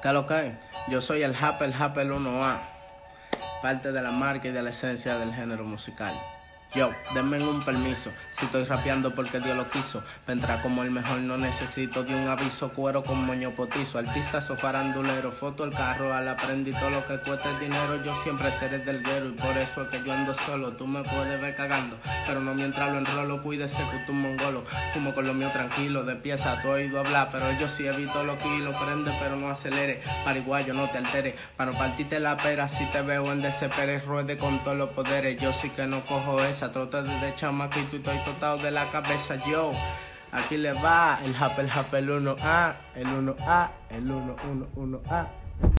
¿Qué lo que? Yo soy el Happel Happel 1A, parte de la marca y de la esencia del género musical. Yo, denme un permiso, si estoy rapeando porque Dios lo quiso. Vendrá como el mejor, no necesito de un aviso, cuero con moño potizo. Artista o farandulero, foto el carro, al aprendí todo lo que cuesta el dinero. Yo siempre seré del guero y por eso es que yo ando solo. Tú me puedes ver cagando, pero no mientras lo enrolo, cuídese que tú mongolo. Fumo con lo mío tranquilo, de pieza, tú oído hablar, pero yo sí evito lo kilos. Prende, pero no acelere, pariguayo, no te altere. Para no partirte la pera, si te veo en desespero, ruede con todos los poderes. Yo sí que no cojo eso trota desde chamaquito y estoy de la cabeza yo. Aquí le va el Happel Happel 1A, el 1A, el 1, 1, 1A.